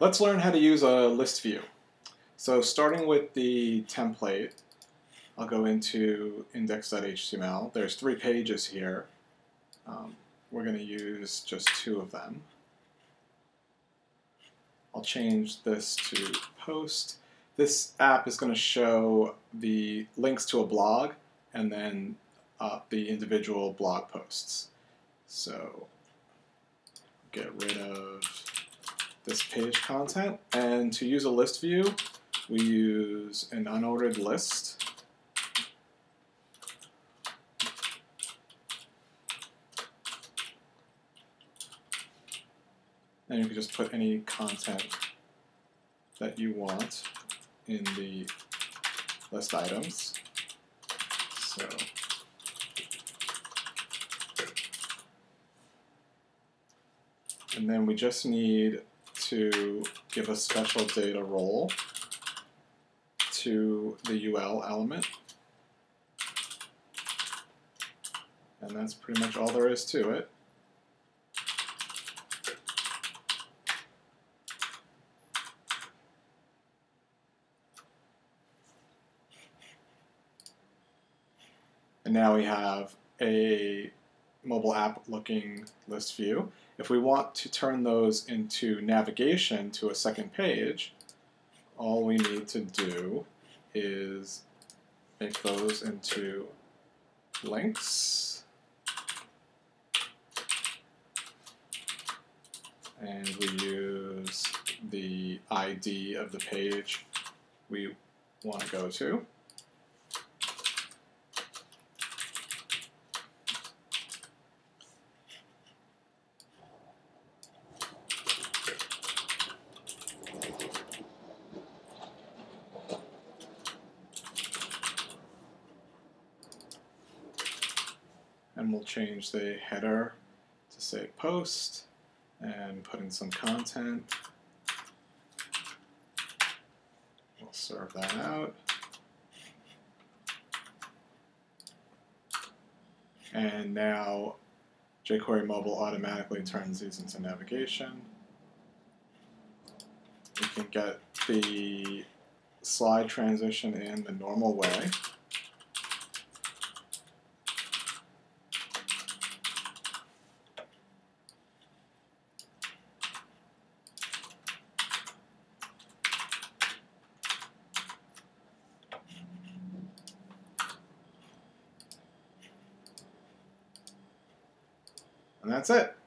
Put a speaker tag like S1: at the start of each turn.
S1: Let's learn how to use a list view. So starting with the template, I'll go into index.html. There's three pages here. Um, we're going to use just two of them. I'll change this to post. This app is going to show the links to a blog and then uh, the individual blog posts. So get rid of this page content. And to use a list view, we use an unordered list. And you can just put any content that you want in the list items. So and then we just need to give a special data role to the UL element. And that's pretty much all there is to it. And now we have a mobile app looking list view. If we want to turn those into navigation to a second page, all we need to do is make those into links. And we use the ID of the page we want to go to. And we'll change the header to say post and put in some content. We'll serve that out. And now jQuery Mobile automatically turns these into navigation. We can get the slide transition in the normal way. And that's it.